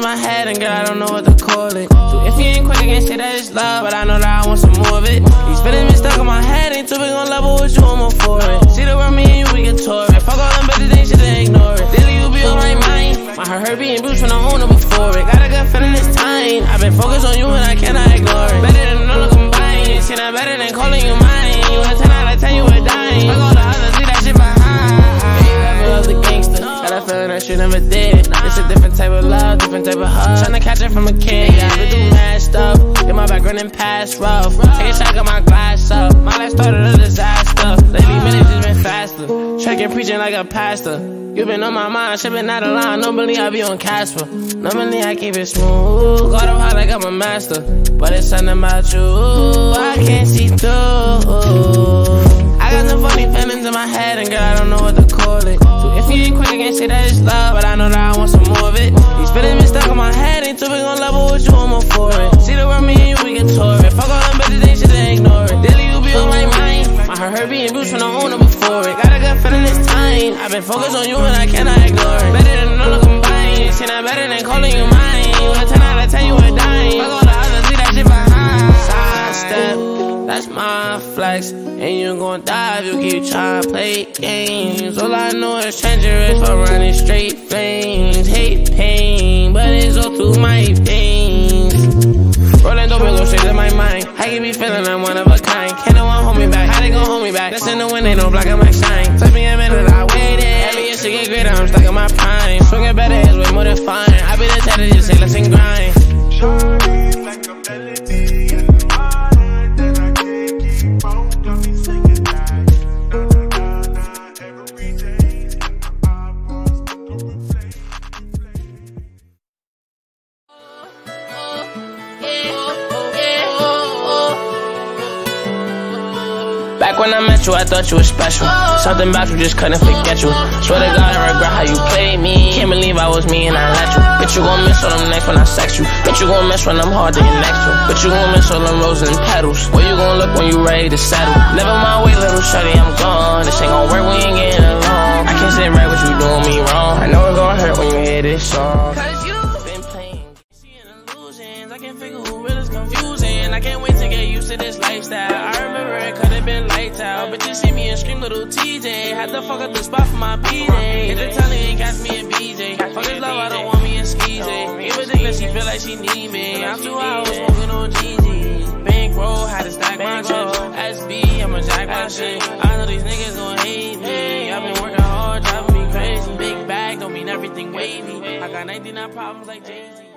in my head and girl, I don't know what to call it. So if you ain't quick, can't say that it's love, but I know that I want some more of it. These feelings been stuck in my head, ain't too big on level with you, I'm all for it. See the world, me and you, we My heart hurt being bruised when I own it before it. Got a good feeling this time. I've been focused on you, and I cannot ignore it. Better than all of combined. See, that better than calling you mine. You a 10 out of 10, you a dime. Fuck all the others, leave that shit behind. Ever the gangster. Got a feeling that you never did. It's a different type of love, different type of hug. Tryna catch it from a kid. Yeah, I do mad stuff. Get my background in past rough. Take a shot, got my glass up. My life started a disaster. Lately, minutes just been faster. Tracking, preaching like a pastor. You been on my mind, shipping out of line. Normally I be on Casper. Normally I keep it smooth. Got up high like I'm a master. But it's something about you. I can't see through. I got some funny feelings in my head, and girl, I don't know what to call it. So if you ain't quick, I can't say that it's love, but I know that I've been focused on you, and I cannot ignore it. Better than all the combined. See, not better than calling you mine. You a 10 out of 10, you a dime. Fuck all the others, leave that shit behind. Sidestep. That's my flex. And you gon' die if you keep trying play games. All I know is treacherous for running straight flames. Hate pain, but it's all through my veins. Rolling dope and go straight to my mind. I can be feeling I'm one of a kind. Can't no one hold me back. How they gon' hold me back? That's in the wind, ain't no black on my shine. In my prime. Swinging better is way more than fine. I be the type to just say let's grind. Back when I met you, I thought you were special. Something about you just couldn't forget you. Swear to God, I regret how you played me. Can't believe I was me and I let you. Bitch, you gon' miss all them nights when I sex you. Bitch, you gon' miss when I'm hard to get next to. Bitch, you gon' miss all them roses and petals. Where you gon' look when you ready to settle? Never mind, wait, little shorty, I'm gone. This ain't gon' work, we ain't getting along. I can't say right what you doing me wrong. I know it gon' hurt when you hear this song. I can't figure who real is confusing. I can't wait to get used to this lifestyle. I remember it could have been lights out, but you see me and scream Lil Tjay. Had to fuck up the spot for my B-Day. Hit the telly and catch me in BJ. Fuck this love, I don't want me in skeezy. Give a dick that she feel like she need me. I'm too high, smoking on GG. Bankroll, had to stack my chips. SB, I'ma jack my shit. I know these niggas gon' hate me. I've been working hard, driving me crazy. Big bag don't mean everything wavy. I got 99 problems like Jay-Z.